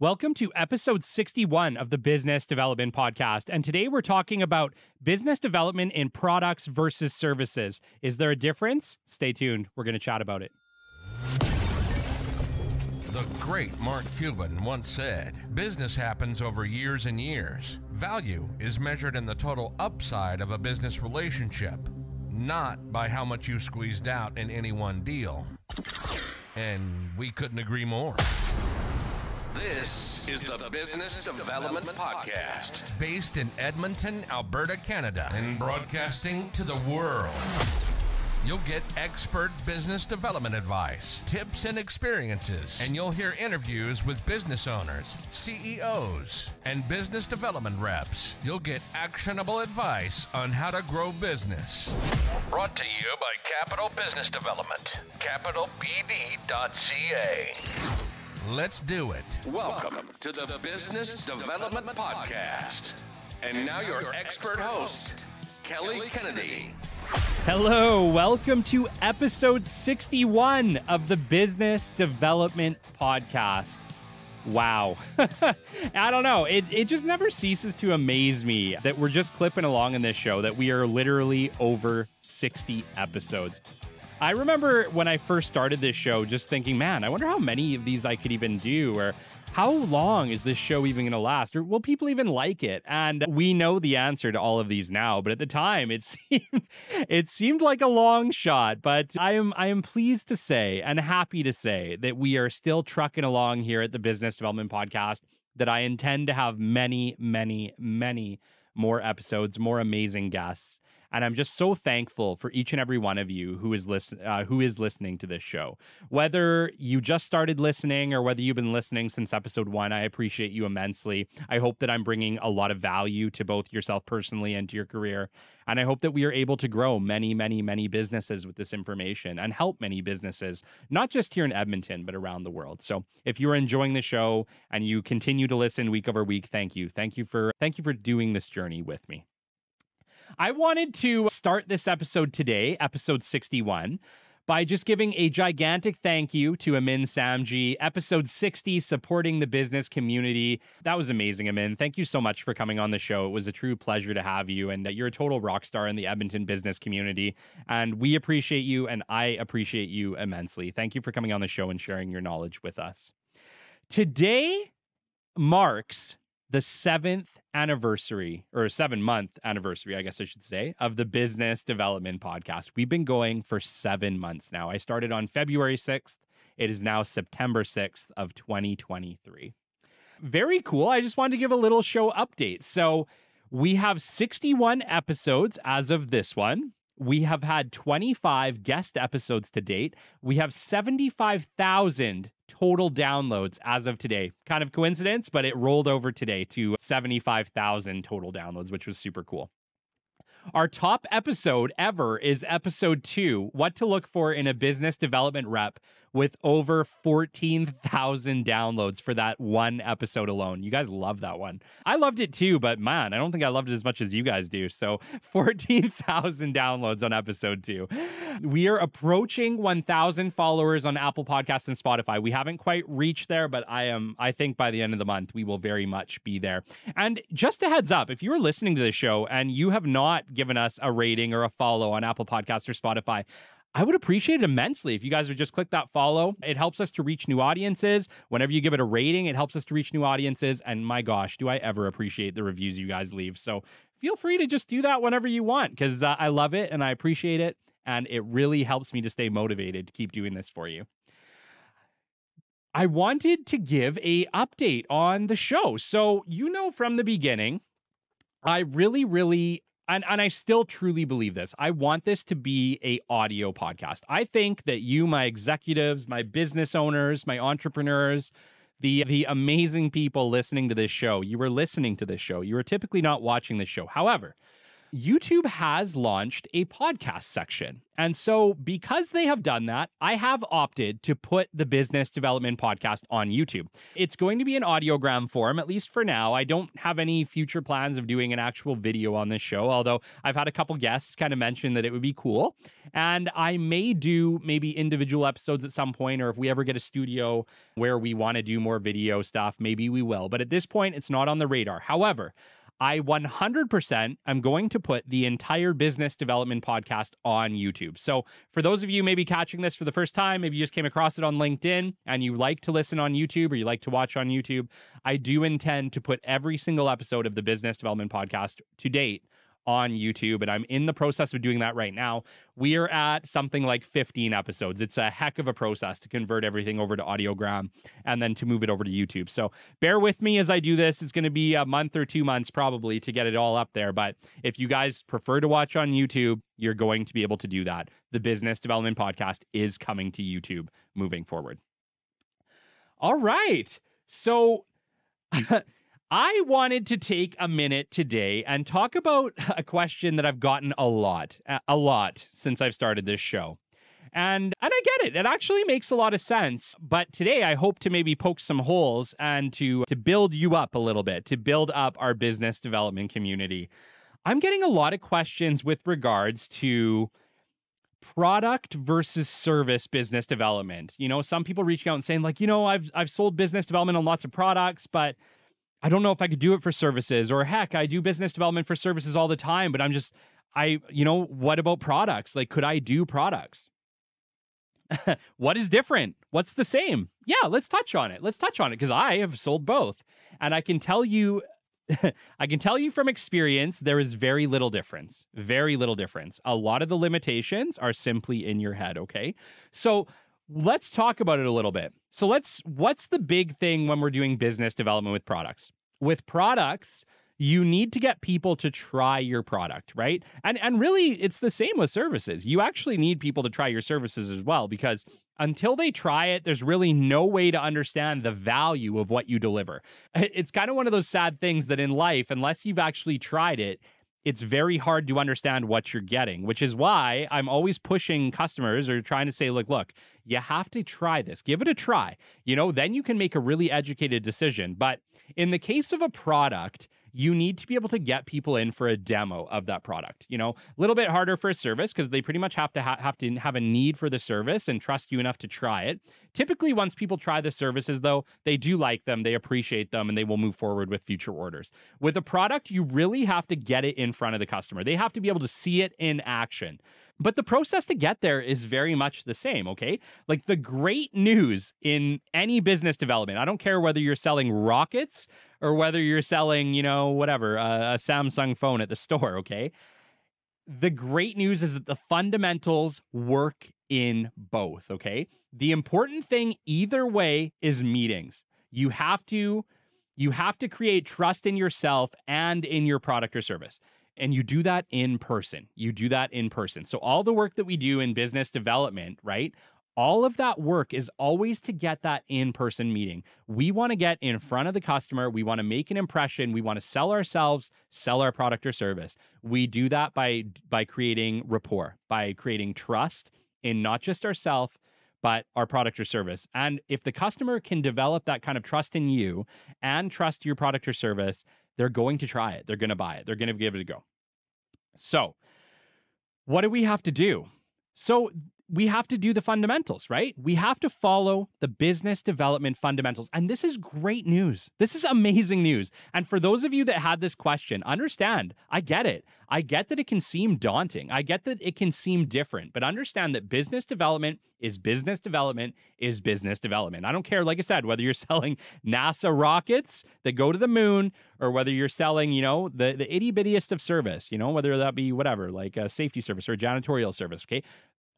Welcome to episode 61 of the Business Development Podcast. And today we're talking about business development in products versus services. Is there a difference? Stay tuned. We're going to chat about it. The great Mark Cuban once said business happens over years and years. Value is measured in the total upside of a business relationship, not by how much you squeezed out in any one deal. And we couldn't agree more. This is the Business Development Podcast, based in Edmonton, Alberta, Canada, and broadcasting to the world. You'll get expert business development advice, tips, and experiences, and you'll hear interviews with business owners, CEOs, and business development reps. You'll get actionable advice on how to grow business. Brought to you by Capital Business Development, capitalbd.ca. Let's do it. Welcome to the Business Development Podcast. And now your expert host, Kelly Kennedy. Hello, welcome to episode 61 of the Business Development Podcast. Wow. I don't know. It, it just never ceases to amaze me that we're just clipping along in this show, that we are literally over 60 episodes. I remember when I first started this show just thinking, man, I wonder how many of these I could even do or how long is this show even going to last or will people even like it? And we know the answer to all of these now, but at the time it seemed it seemed like a long shot, but I am I am pleased to say and happy to say that we are still trucking along here at the Business Development Podcast that I intend to have many many many more episodes, more amazing guests and I'm just so thankful for each and every one of you who is listen uh, who is listening to this show. Whether you just started listening or whether you've been listening since episode one, I appreciate you immensely. I hope that I'm bringing a lot of value to both yourself personally and to your career. And I hope that we are able to grow many, many, many businesses with this information and help many businesses, not just here in Edmonton, but around the world. So if you're enjoying the show and you continue to listen week over week, thank you. Thank you for thank you for doing this journey with me. I wanted to start this episode today, episode 61, by just giving a gigantic thank you to Amin Samji, episode 60, supporting the business community. That was amazing, Amin. Thank you so much for coming on the show. It was a true pleasure to have you, and you're a total rock star in the Edmonton business community. And we appreciate you, and I appreciate you immensely. Thank you for coming on the show and sharing your knowledge with us. Today marks the seventh anniversary or seven month anniversary, I guess I should say, of the Business Development Podcast. We've been going for seven months now. I started on February 6th. It is now September 6th of 2023. Very cool. I just wanted to give a little show update. So we have 61 episodes as of this one. We have had 25 guest episodes to date. We have 75,000 total downloads as of today. Kind of coincidence, but it rolled over today to 75,000 total downloads, which was super cool. Our top episode ever is episode two What to Look For in a Business Development Rep with over 14,000 downloads for that one episode alone. You guys love that one. I loved it too, but man, I don't think I loved it as much as you guys do. So 14,000 downloads on episode two. We are approaching 1,000 followers on Apple Podcasts and Spotify. We haven't quite reached there, but I am, I think by the end of the month, we will very much be there. And just a heads up, if you're listening to the show and you have not given us a rating or a follow on Apple Podcasts or Spotify, I would appreciate it immensely if you guys would just click that follow. It helps us to reach new audiences. Whenever you give it a rating, it helps us to reach new audiences. And my gosh, do I ever appreciate the reviews you guys leave. So feel free to just do that whenever you want because uh, I love it and I appreciate it. And it really helps me to stay motivated to keep doing this for you. I wanted to give a update on the show. So, you know from the beginning, I really really and, and I still truly believe this. I want this to be a audio podcast. I think that you, my executives, my business owners, my entrepreneurs, the the amazing people listening to this show, you were listening to this show. You were typically not watching this show. However, YouTube has launched a podcast section. And so, because they have done that, I have opted to put the business development podcast on YouTube. It's going to be an audiogram form, at least for now. I don't have any future plans of doing an actual video on this show, although I've had a couple guests kind of mention that it would be cool. And I may do maybe individual episodes at some point, or if we ever get a studio where we want to do more video stuff, maybe we will. But at this point, it's not on the radar. However, I 100% am going to put the entire business development podcast on YouTube. So, for those of you maybe catching this for the first time, maybe you just came across it on LinkedIn and you like to listen on YouTube or you like to watch on YouTube, I do intend to put every single episode of the business development podcast to date on YouTube, and I'm in the process of doing that right now. We are at something like 15 episodes. It's a heck of a process to convert everything over to audiogram and then to move it over to YouTube. So bear with me as I do this. It's going to be a month or two months probably to get it all up there. But if you guys prefer to watch on YouTube, you're going to be able to do that. The Business Development Podcast is coming to YouTube moving forward. All right. So I wanted to take a minute today and talk about a question that I've gotten a lot, uh, a lot since I've started this show. And and I get it. It actually makes a lot of sense. But today I hope to maybe poke some holes and to to build you up a little bit, to build up our business development community. I'm getting a lot of questions with regards to product versus service business development. You know, some people reaching out and saying like, you know, I've I've sold business development on lots of products, but I don't know if I could do it for services or heck, I do business development for services all the time, but I'm just, I, you know, what about products? Like, could I do products? what is different? What's the same? Yeah, let's touch on it. Let's touch on it because I have sold both. And I can tell you, I can tell you from experience, there is very little difference. Very little difference. A lot of the limitations are simply in your head. Okay. So, let's talk about it a little bit. So let's what's the big thing when we're doing business development with products? With products, you need to get people to try your product, right? And and really it's the same with services. You actually need people to try your services as well because until they try it, there's really no way to understand the value of what you deliver. It's kind of one of those sad things that in life unless you've actually tried it, it's very hard to understand what you're getting, which is why I'm always pushing customers or trying to say, look, look, you have to try this. Give it a try. You know, then you can make a really educated decision. But in the case of a product, you need to be able to get people in for a demo of that product. You know, a little bit harder for a service because they pretty much have to ha- have to have a need for the service and trust you enough to try it. Typically, once people try the services, though, they do like them, they appreciate them, and they will move forward with future orders. With a product, you really have to get it in front of the customer. They have to be able to see it in action. But the process to get there is very much the same, okay? Like the great news in any business development, I don't care whether you're selling rockets or whether you're selling, you know, whatever, a Samsung phone at the store, okay? The great news is that the fundamentals work in both, okay? The important thing either way is meetings. You have to you have to create trust in yourself and in your product or service. And you do that in person. You do that in person. So, all the work that we do in business development, right? All of that work is always to get that in person meeting. We want to get in front of the customer. We want to make an impression. We want to sell ourselves, sell our product or service. We do that by, by creating rapport, by creating trust in not just ourselves, but our product or service. And if the customer can develop that kind of trust in you and trust your product or service, they're going to try it. They're going to buy it. They're going to give it a go. So, what do we have to do? So, we have to do the fundamentals, right? We have to follow the business development fundamentals. And this is great news. This is amazing news. And for those of you that had this question, understand, I get it. I get that it can seem daunting. I get that it can seem different, but understand that business development is business development is business development. I don't care, like I said, whether you're selling NASA rockets that go to the moon or whether you're selling, you know, the, the itty bittiest of service, you know, whether that be whatever, like a safety service or a janitorial service. Okay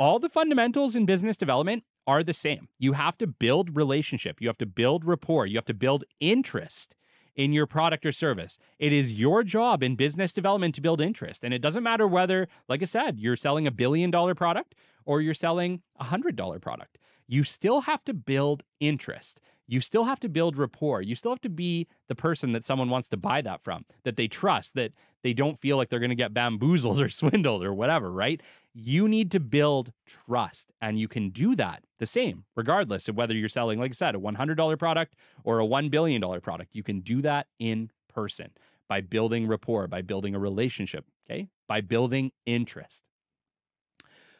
all the fundamentals in business development are the same. You have to build relationship, you have to build rapport, you have to build interest in your product or service. It is your job in business development to build interest. And it doesn't matter whether, like I said, you're selling a billion dollar product or you're selling a hundred dollar product. you still have to build interest. You still have to build rapport. You still have to be the person that someone wants to buy that from, that they trust, that they don't feel like they're going to get bamboozled or swindled or whatever, right? You need to build trust. And you can do that the same, regardless of whether you're selling, like I said, a $100 product or a $1 billion product. You can do that in person by building rapport, by building a relationship, okay? By building interest.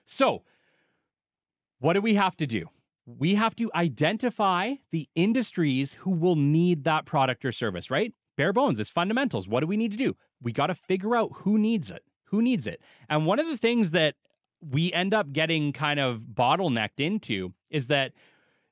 So, what do we have to do? We have to identify the industries who will need that product or service, right? Bare bones, it's fundamentals. What do we need to do? We got to figure out who needs it. Who needs it? And one of the things that we end up getting kind of bottlenecked into is that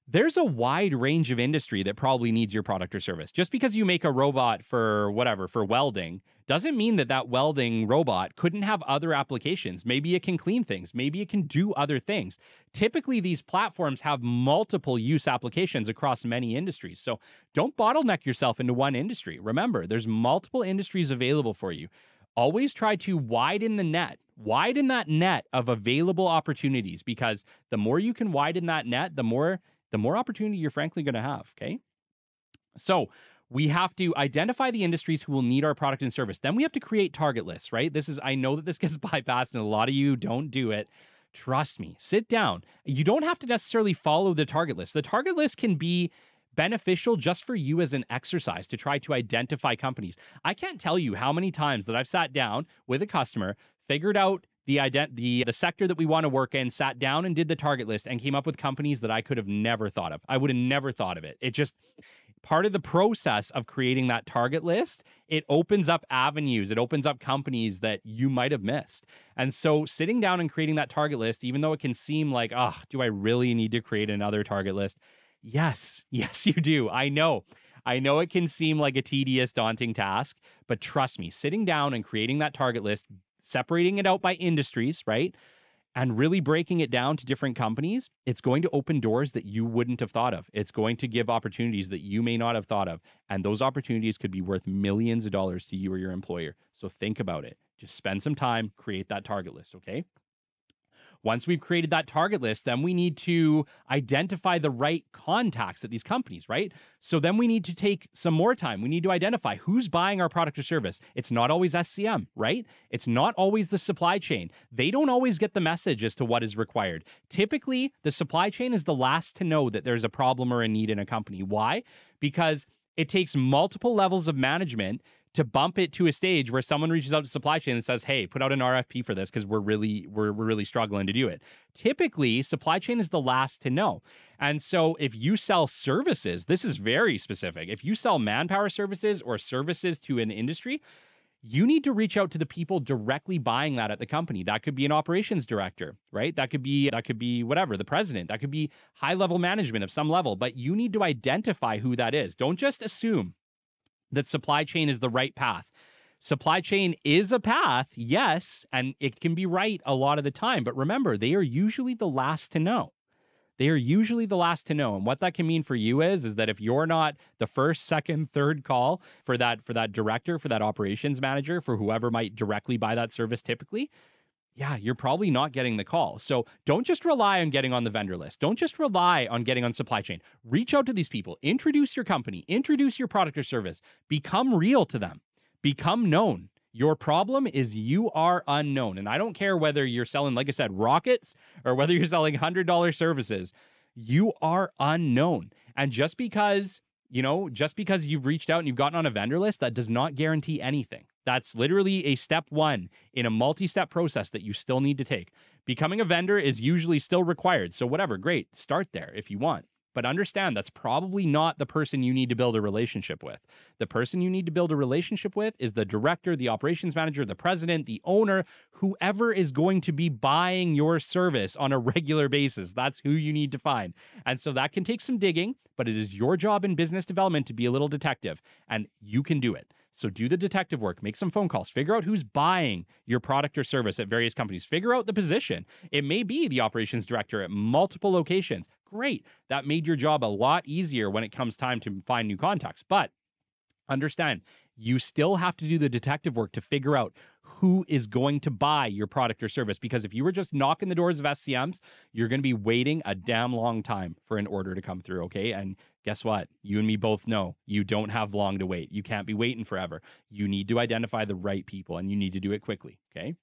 there's a wide range of industry that probably needs your product or service. Just because you make a robot for whatever, for welding, doesn't mean that that welding robot couldn't have other applications. Maybe it can clean things, maybe it can do other things. Typically, these platforms have multiple use applications across many industries. So don't bottleneck yourself into one industry. Remember, there's multiple industries available for you. Always try to widen the net, widen that net of available opportunities because the more you can widen that net, the more the more opportunity you're frankly going to have. Okay. So we have to identify the industries who will need our product and service. Then we have to create target lists, right? This is, I know that this gets bypassed and a lot of you don't do it. Trust me, sit down. You don't have to necessarily follow the target list. The target list can be beneficial just for you as an exercise to try to identify companies. I can't tell you how many times that I've sat down with a customer, figured out the ident- the the sector that we want to work in, sat down and did the target list and came up with companies that I could have never thought of. I would have never thought of it. It just part of the process of creating that target list, it opens up avenues, it opens up companies that you might have missed. And so sitting down and creating that target list, even though it can seem like, oh, do I really need to create another target list? Yes, yes, you do. I know. I know it can seem like a tedious, daunting task, but trust me, sitting down and creating that target list, separating it out by industries, right? And really breaking it down to different companies, it's going to open doors that you wouldn't have thought of. It's going to give opportunities that you may not have thought of. And those opportunities could be worth millions of dollars to you or your employer. So think about it. Just spend some time, create that target list, okay? Once we've created that target list, then we need to identify the right contacts at these companies, right? So then we need to take some more time. We need to identify who's buying our product or service. It's not always SCM, right? It's not always the supply chain. They don't always get the message as to what is required. Typically, the supply chain is the last to know that there's a problem or a need in a company. Why? Because it takes multiple levels of management to bump it to a stage where someone reaches out to supply chain and says, "Hey, put out an RFP for this because we're really we're, we're really struggling to do it." Typically, supply chain is the last to know. And so if you sell services, this is very specific. If you sell manpower services or services to an industry, you need to reach out to the people directly buying that at the company. That could be an operations director, right? That could be that could be whatever, the president. That could be high-level management of some level, but you need to identify who that is. Don't just assume that supply chain is the right path. Supply chain is a path, yes, and it can be right a lot of the time. But remember, they are usually the last to know. They are usually the last to know. And what that can mean for you is, is that if you're not the first, second, third call for that, for that director, for that operations manager, for whoever might directly buy that service typically, yeah, you're probably not getting the call. So don't just rely on getting on the vendor list. Don't just rely on getting on supply chain. Reach out to these people, introduce your company, introduce your product or service, become real to them, become known. Your problem is you are unknown. And I don't care whether you're selling, like I said, rockets or whether you're selling $100 services, you are unknown. And just because, you know, just because you've reached out and you've gotten on a vendor list, that does not guarantee anything. That's literally a step one in a multi step process that you still need to take. Becoming a vendor is usually still required. So, whatever, great, start there if you want. But understand that's probably not the person you need to build a relationship with. The person you need to build a relationship with is the director, the operations manager, the president, the owner, whoever is going to be buying your service on a regular basis. That's who you need to find. And so that can take some digging, but it is your job in business development to be a little detective, and you can do it. So do the detective work, make some phone calls, figure out who's buying your product or service at various companies, figure out the position. It may be the operations director at multiple locations. Great. That made your job a lot easier when it comes time to find new contacts. But understand you still have to do the detective work to figure out who is going to buy your product or service. Because if you were just knocking the doors of SCMs, you're going to be waiting a damn long time for an order to come through. Okay. And guess what? You and me both know you don't have long to wait. You can't be waiting forever. You need to identify the right people and you need to do it quickly. Okay.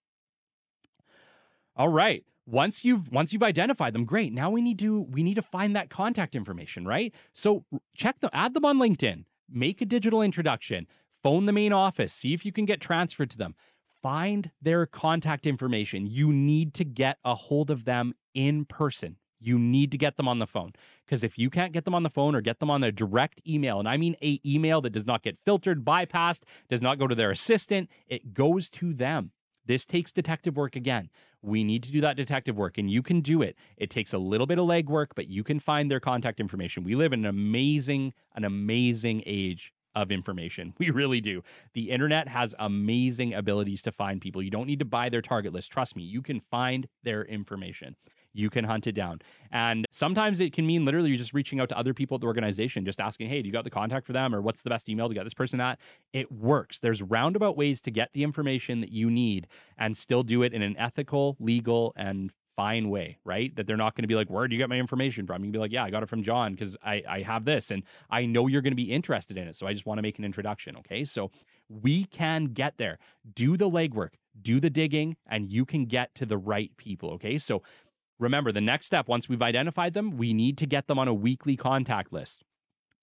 All right once you've once you've identified them great now we need to we need to find that contact information right so check them add them on linkedin make a digital introduction phone the main office see if you can get transferred to them find their contact information you need to get a hold of them in person you need to get them on the phone because if you can't get them on the phone or get them on a direct email and i mean a email that does not get filtered bypassed does not go to their assistant it goes to them this takes detective work again. We need to do that detective work, and you can do it. It takes a little bit of legwork, but you can find their contact information. We live in an amazing, an amazing age of information. We really do. The internet has amazing abilities to find people. You don't need to buy their target list. Trust me, you can find their information you can hunt it down. And sometimes it can mean literally you're just reaching out to other people at the organization, just asking, hey, do you got the contact for them? Or what's the best email to get this person at? It works. There's roundabout ways to get the information that you need and still do it in an ethical, legal, and fine way, right? That they're not going to be like, where do you get my information from? You can be like, yeah, I got it from John because I, I have this and I know you're going to be interested in it. So I just want to make an introduction. Okay. So we can get there. Do the legwork, do the digging, and you can get to the right people. Okay. So Remember, the next step, once we've identified them, we need to get them on a weekly contact list,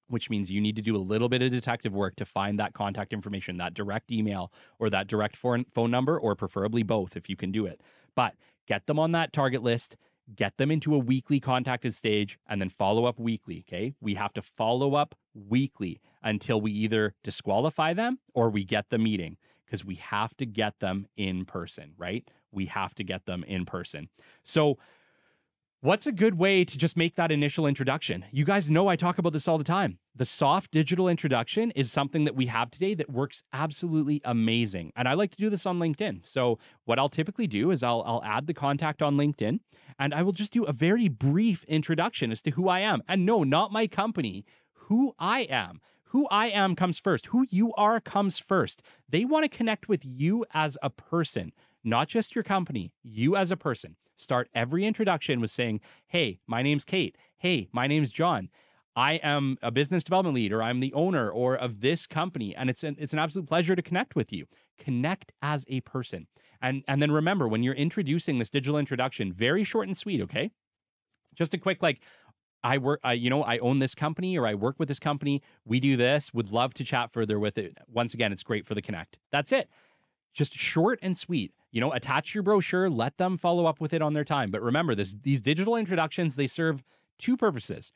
which means you need to do a little bit of detective work to find that contact information, that direct email or that direct phone number, or preferably both if you can do it. But get them on that target list, get them into a weekly contacted stage, and then follow up weekly. Okay. We have to follow up weekly until we either disqualify them or we get the meeting because we have to get them in person, right? We have to get them in person. So, What's a good way to just make that initial introduction? You guys know I talk about this all the time. The soft digital introduction is something that we have today that works absolutely amazing. And I like to do this on LinkedIn. So, what I'll typically do is I'll, I'll add the contact on LinkedIn and I will just do a very brief introduction as to who I am. And no, not my company, who I am. Who I am comes first. Who you are comes first. They want to connect with you as a person, not just your company, you as a person. Start every introduction with saying, Hey, my name's Kate. Hey, my name's John. I am a business development lead or I'm the owner or of this company and it's an, it's an absolute pleasure to connect with you. Connect as a person. And and then remember when you're introducing this digital introduction, very short and sweet, okay? Just a quick like I work I, you know, I own this company or I work with this company. We do this. Would love to chat further with it. Once again, it's great for the connect. That's it. Just short and sweet you know, attach your brochure, let them follow up with it on their time. But remember, this these digital introductions, they serve two purposes.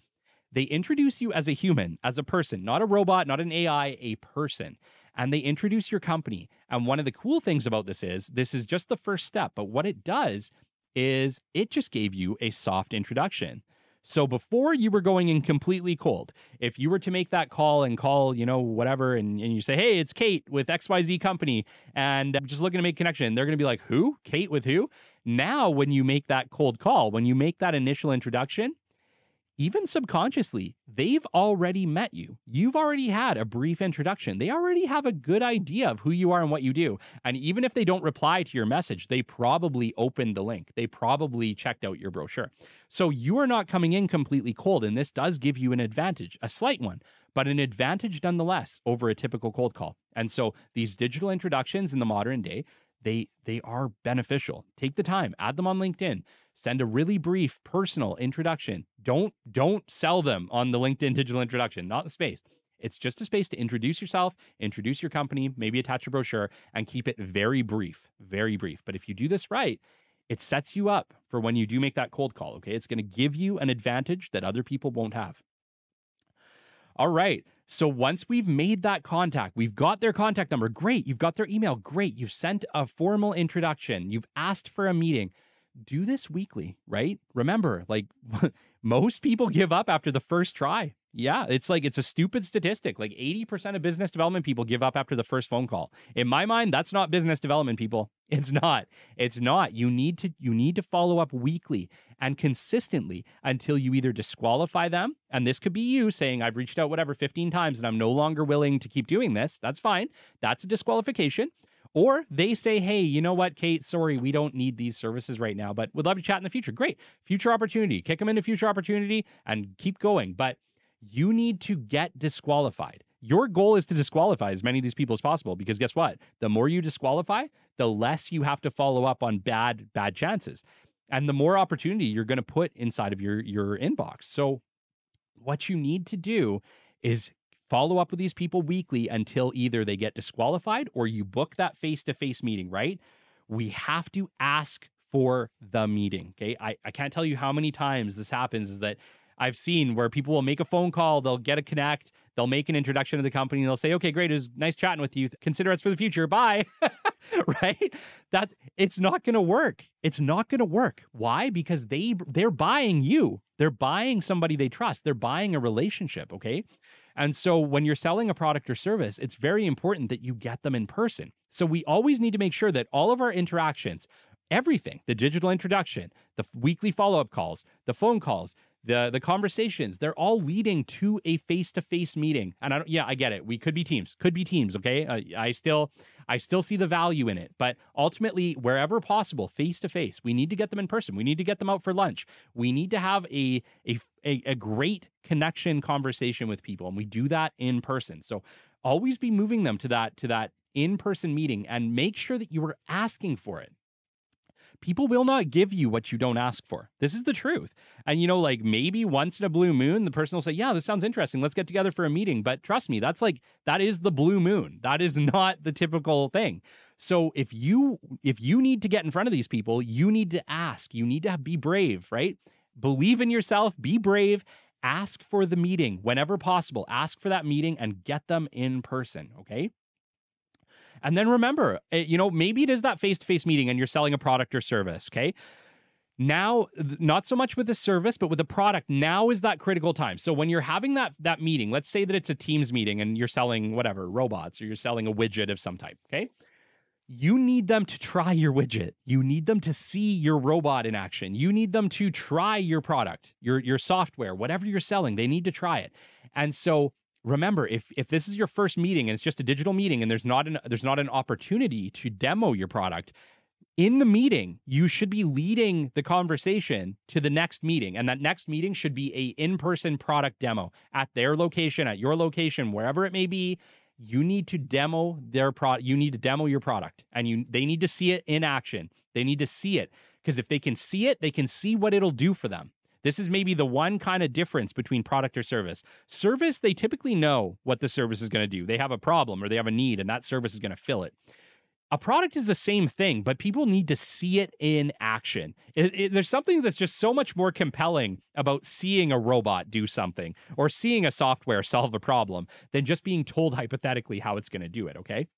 They introduce you as a human, as a person, not a robot, not an AI, a person. And they introduce your company. And one of the cool things about this is this is just the first step, but what it does is it just gave you a soft introduction. So before you were going in completely cold, if you were to make that call and call, you know, whatever, and, and you say, hey, it's Kate with XYZ Company, and I'm just looking to make connection, they're going to be like, who? Kate with who? Now, when you make that cold call, when you make that initial introduction, even subconsciously, they've already met you. You've already had a brief introduction. They already have a good idea of who you are and what you do. And even if they don't reply to your message, they probably opened the link. They probably checked out your brochure. So you are not coming in completely cold. And this does give you an advantage, a slight one, but an advantage nonetheless over a typical cold call. And so these digital introductions in the modern day, they they are beneficial. Take the time, add them on LinkedIn, send a really brief personal introduction. Don't don't sell them on the LinkedIn digital introduction, not the space. It's just a space to introduce yourself, introduce your company, maybe attach a brochure and keep it very brief, very brief. But if you do this right, it sets you up for when you do make that cold call, okay? It's going to give you an advantage that other people won't have. All right. So once we've made that contact, we've got their contact number. Great. You've got their email. Great. You've sent a formal introduction. You've asked for a meeting. Do this weekly, right? Remember, like most people give up after the first try. Yeah, it's like it's a stupid statistic. Like 80% of business development people give up after the first phone call. In my mind, that's not business development people. It's not. It's not. You need to you need to follow up weekly and consistently until you either disqualify them, and this could be you saying I've reached out whatever 15 times and I'm no longer willing to keep doing this. That's fine. That's a disqualification. Or they say, hey, you know what, Kate, sorry, we don't need these services right now, but we'd love to chat in the future. Great. Future opportunity. Kick them into future opportunity and keep going. But you need to get disqualified. Your goal is to disqualify as many of these people as possible because guess what? The more you disqualify, the less you have to follow up on bad bad chances. And the more opportunity you're going to put inside of your your inbox. So what you need to do is follow up with these people weekly until either they get disqualified or you book that face-to-face meeting, right? We have to ask for the meeting. Okay. I, I can't tell you how many times this happens is that I've seen where people will make a phone call, they'll get a connect, they'll make an introduction to the company, and they'll say, "Okay, great, it was nice chatting with you. Consider us for the future. Bye." right? That's it's not going to work. It's not going to work. Why? Because they they're buying you. They're buying somebody they trust. They're buying a relationship, okay? And so when you're selling a product or service, it's very important that you get them in person. So we always need to make sure that all of our interactions, everything, the digital introduction, the weekly follow-up calls, the phone calls, the the conversations they're all leading to a face-to-face meeting. And i don't yeah i get it. We could be teams could be teams okay? Uh, i still i still see the value in it. But ultimately wherever possible face-to-face we need to get them in person. We need to get them out for lunch. We need to have a a, a, a great connection conversation with people and we do that in person. So always be moving them to that to that in-person meeting and make sure that you are asking for it people will not give you what you don't ask for. This is the truth. And you know, like maybe once in a blue moon, the person will say, Yeah, this sounds interesting. Let's get together for a meeting. But trust me, that's like, that is the blue moon. That is not the typical thing. So if you if you need to get in front of these people, you need to ask. You need to be brave, right? Believe in yourself, be brave, ask for the meeting whenever possible. Ask for that meeting and get them in person, okay? And then remember, eh, you know, maybe it is that face to face meeting and you're selling a product or service. Okay. Now, not so much with the service, but with the product, now is that critical time. So when you're having that that meeting, let's say that it's a Teams meeting and you're selling whatever, robots, or you're selling a widget of some type, okay? You need them to try your widget. You need them to see your robot in action. You need them to try your product, your your software, whatever you're selling, they need to try it. And so remember if if this is your first meeting and it's just a digital meeting and there's not an there's not an opportunity to demo your product in the meeting you should be leading the conversation to the next meeting. And that next meeting should be a in-person product demo at their location at your location wherever it may be. You need to demo their product you need to demo your product and you they need to see it in action. They need to see it because if they can see it they can see what it'll do for them this is maybe the one kind of difference between product or service. Service, they typically know what the service is going to do. They have a problem or they have a need, and that service is going to fill it. A product is the same thing, but people need to see it in action. It, it, there's something that's just so much more compelling about seeing a robot do something or seeing a software solve a problem than just being told hypothetically how it's going to do it, okay?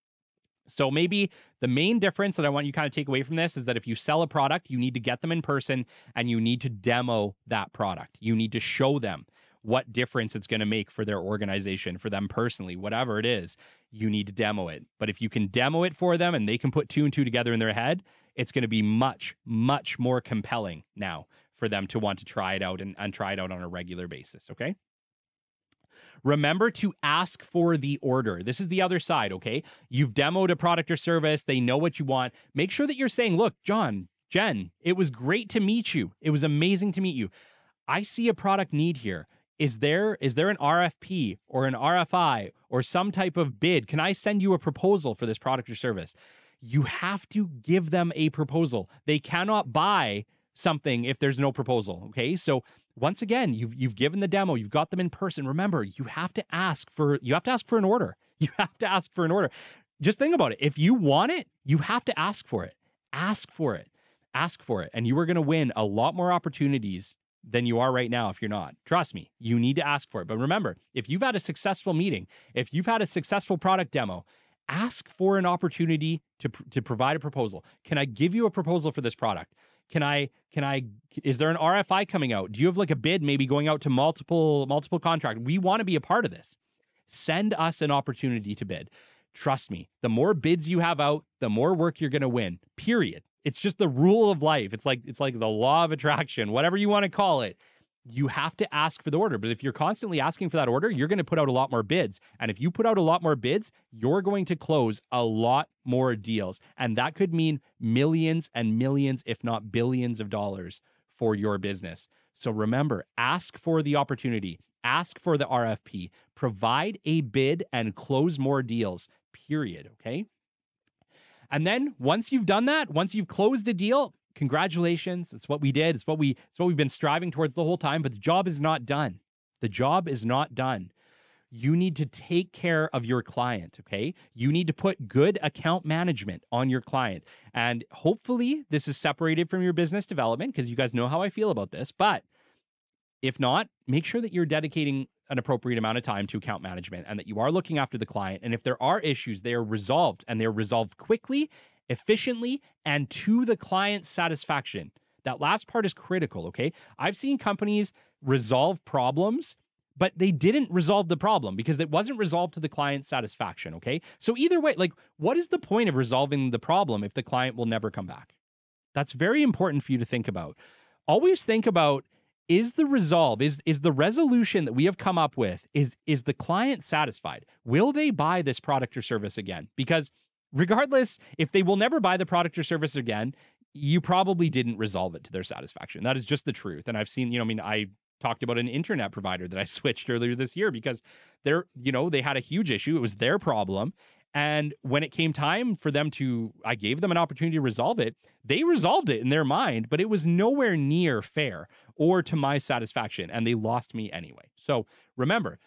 So maybe the main difference that I want you kind of take away from this is that if you sell a product, you need to get them in person and you need to demo that product. You need to show them what difference it's going to make for their organization, for them personally, whatever it is, you need to demo it. But if you can demo it for them and they can put two and two together in their head, it's going to be much, much more compelling now for them to want to try it out and, and try it out on a regular basis. Okay. Remember to ask for the order. This is the other side, okay? You've demoed a product or service, they know what you want. Make sure that you're saying, look, John, Jen, it was great to meet you. It was amazing to meet you. I see a product need here. Is there is there an RFP or an RFI or some type of bid? Can I send you a proposal for this product or service? You have to give them a proposal. They cannot buy something if there's no proposal. Okay. So once again, you've you've given the demo, you've got them in person. Remember, you have to ask for you have to ask for an order. You have to ask for an order. Just think about it. If you want it, you have to ask for it. Ask for it. Ask for it. And you are going to win a lot more opportunities than you are right now if you're not. Trust me, you need to ask for it. But remember, if you've had a successful meeting, if you've had a successful product demo, ask for an opportunity to, to provide a proposal. Can I give you a proposal for this product? Can I can I is there an RFI coming out? Do you have like a bid maybe going out to multiple multiple contract? We want to be a part of this. Send us an opportunity to bid. Trust me, the more bids you have out, the more work you're going to win. Period. It's just the rule of life. It's like it's like the law of attraction, whatever you want to call it you have to ask for the order. But if you're constantly asking for that order, you're going to put out a lot more bids. And if you put out a lot more bids, you're going to close a lot more deals. And that could mean millions and millions, if not billions of dollars for your business. So remember, ask for the opportunity, ask for the RFP, provide a bid and close more deals, period. Okay. And then once you've done that, once you've closed a deal, congratulations. It's what we did. It's what we it's what we've been striving towards the whole time, but the job is not done. The job is not done. You need to take care of your client, okay? You need to put good account management on your client. And hopefully this is separated from your business development because you guys know how I feel about this, but if not, make sure that you're dedicating an appropriate amount of time to account management and that you are looking after the client. And if there are issues, they are resolved and they're resolved quickly efficiently and to the client's satisfaction. That last part is critical, okay? I've seen companies resolve problems, but they didn't resolve the problem because it wasn't resolved to the client's satisfaction, okay? So either way, like what is the point of resolving the problem if the client will never come back? That's very important for you to think about. Always think about is the resolve is is the resolution that we have come up with is is the client satisfied? Will they buy this product or service again? Because regardless, if they will never buy the product or service again, you probably didn't resolve it to their satisfaction. That is just the truth. And I've seen, you know, I mean, I talked about an internet provider that I switched earlier this year because they're, you know, they had a huge issue. It was their problem. And when it came time for them to, I gave them an opportunity to resolve it. They resolved it in their mind, but it was nowhere near fair or to my satisfaction. And they lost me anyway. So remember,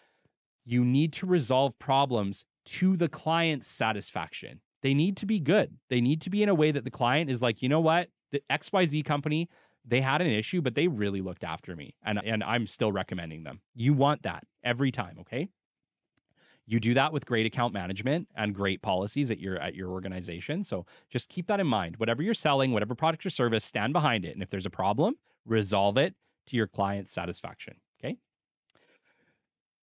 you need to resolve problems to the client's satisfaction they need to be good. They need to be in a way that the client is like, you know what, the XYZ company, they had an issue, but they really looked after me. And, and I'm still recommending them. You want that every time, okay? You do that with great account management and great policies at your at your organization. So just keep that in mind. Whatever you're selling, whatever product or service, stand behind it. And if there's a problem, resolve it to your client's satisfaction. Okay.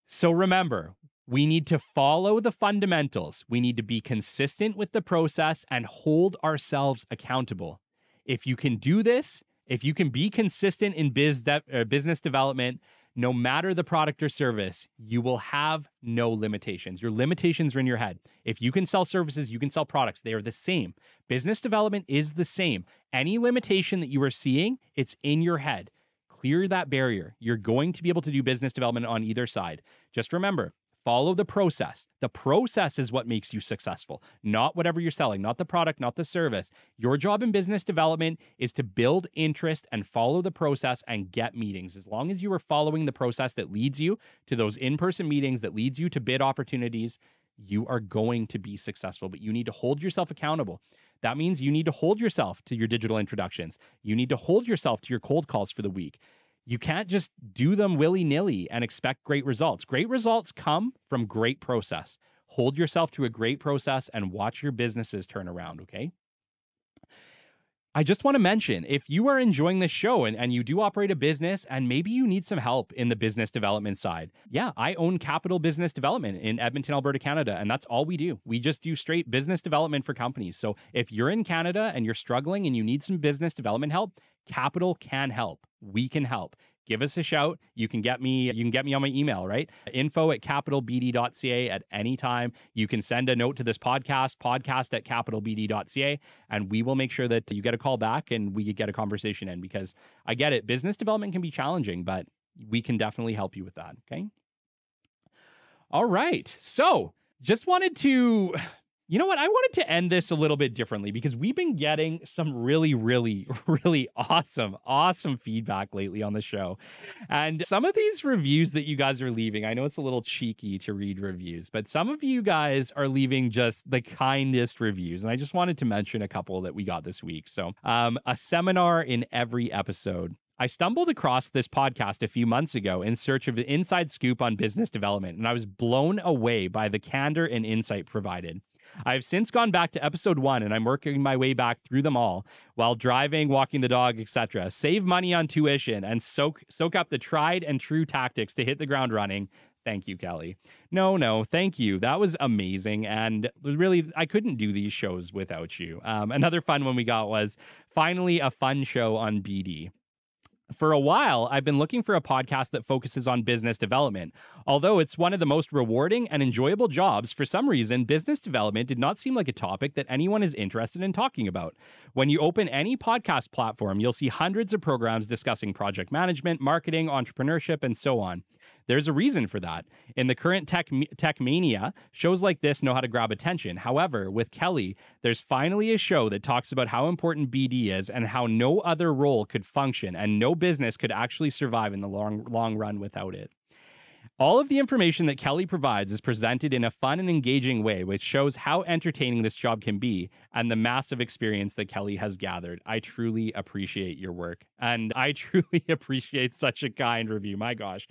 So remember, we need to follow the fundamentals. We need to be consistent with the process and hold ourselves accountable. If you can do this, if you can be consistent in biz de- uh, business development, no matter the product or service, you will have no limitations. Your limitations are in your head. If you can sell services, you can sell products. They are the same. Business development is the same. Any limitation that you are seeing, it's in your head. Clear that barrier. You're going to be able to do business development on either side. Just remember, Follow the process. The process is what makes you successful, not whatever you're selling, not the product, not the service. Your job in business development is to build interest and follow the process and get meetings. As long as you are following the process that leads you to those in person meetings, that leads you to bid opportunities, you are going to be successful. But you need to hold yourself accountable. That means you need to hold yourself to your digital introductions. You need to hold yourself to your cold calls for the week you can't just do them willy nilly and expect great results. Great results come from great process. Hold yourself to a great process and watch your businesses turn around, okay? I just want to mention if you are enjoying this show and, and you do operate a business and maybe you need some help in the business development side, yeah, I own Capital Business Development in Edmonton, Alberta, Canada. And that's all we do. We just do straight business development for companies. So if you're in Canada and you're struggling and you need some business development help, Capital can help. We can help. Give us a shout. You can get me, you can get me on my email, right? Info at capitalbd.ca at any time. You can send a note to this podcast, podcast at capitalbd.ca, and we will make sure that you get a call back and we get a conversation in because I get it. Business development can be challenging, but we can definitely help you with that. Okay. All right. So just wanted to you know what? I wanted to end this a little bit differently because we've been getting some really, really, really awesome, awesome feedback lately on the show. And some of these reviews that you guys are leaving, I know it's a little cheeky to read reviews, but some of you guys are leaving just the kindest reviews. And I just wanted to mention a couple that we got this week. So, um, a seminar in every episode I stumbled across this podcast a few months ago in search of an inside scoop on business development, and I was blown away by the candor and insight provided. I've since gone back to episode one and I'm working my way back through them all while driving, walking the dog, etc. Save money on tuition and soak soak up the tried and true tactics to hit the ground running. Thank you, Kelly. No, no, thank you. That was amazing. And really, I couldn't do these shows without you. Um, another fun one we got was finally a fun show on BD. For a while, I've been looking for a podcast that focuses on business development. Although it's one of the most rewarding and enjoyable jobs, for some reason, business development did not seem like a topic that anyone is interested in talking about. When you open any podcast platform, you'll see hundreds of programs discussing project management, marketing, entrepreneurship, and so on. There's a reason for that. In the current tech, tech mania, shows like this know how to grab attention. However, with Kelly, there's finally a show that talks about how important BD is and how no other role could function and no business could actually survive in the long long run without it. All of the information that Kelly provides is presented in a fun and engaging way, which shows how entertaining this job can be and the massive experience that Kelly has gathered. I truly appreciate your work and I truly appreciate such a kind review. My gosh.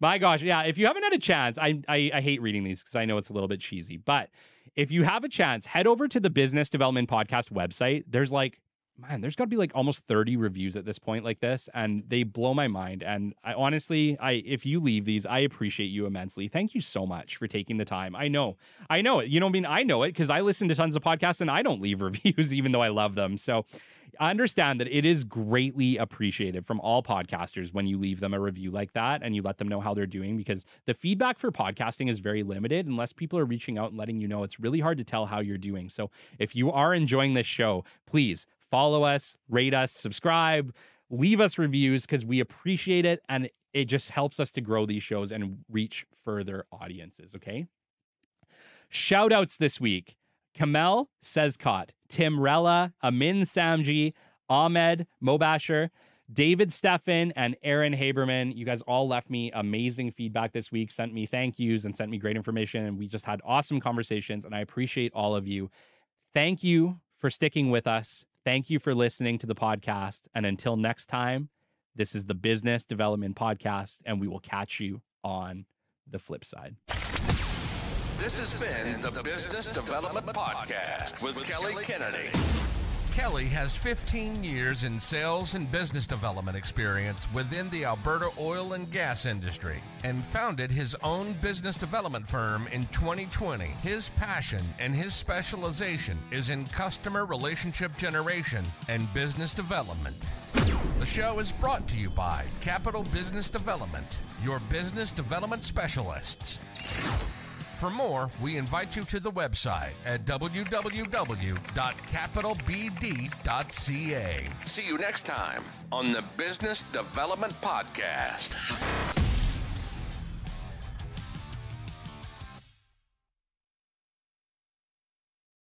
My gosh. Yeah. If you haven't had a chance, I, I, I hate reading these because I know it's a little bit cheesy, but if you have a chance, head over to the Business Development Podcast website. There's like man, there's got to be like almost 30 reviews at this point like this and they blow my mind and I honestly, I if you leave these, I appreciate you immensely. Thank you so much for taking the time. I know. I know it. You know I mean? I know it cuz I listen to tons of podcasts and I don't leave reviews even though I love them. So, I understand that it is greatly appreciated from all podcasters when you leave them a review like that and you let them know how they're doing because the feedback for podcasting is very limited unless people are reaching out and letting you know it's really hard to tell how you're doing. So if you are enjoying this show, please follow us, rate us, subscribe, leave us reviews because we appreciate it and it just helps us to grow these shows and reach further audiences. Okay. Shout outs this week Kamel Sezcott, Tim Rella, Amin Samji, Ahmed Mobasher, David Steffen, and Aaron Haberman. You guys all left me amazing feedback this week, sent me thank yous, and sent me great information. And we just had awesome conversations, and I appreciate all of you. Thank you for sticking with us. Thank you for listening to the podcast. And until next time, this is the Business Development Podcast, and we will catch you on the flip side. This has been the Business Development Podcast with Kelly Kennedy. Kelly has 15 years in sales and business development experience within the Alberta oil and gas industry and founded his own business development firm in 2020. His passion and his specialization is in customer relationship generation and business development. The show is brought to you by Capital Business Development, your business development specialists. For more, we invite you to the website at www.capitalbd.ca. See you next time on the Business Development Podcast.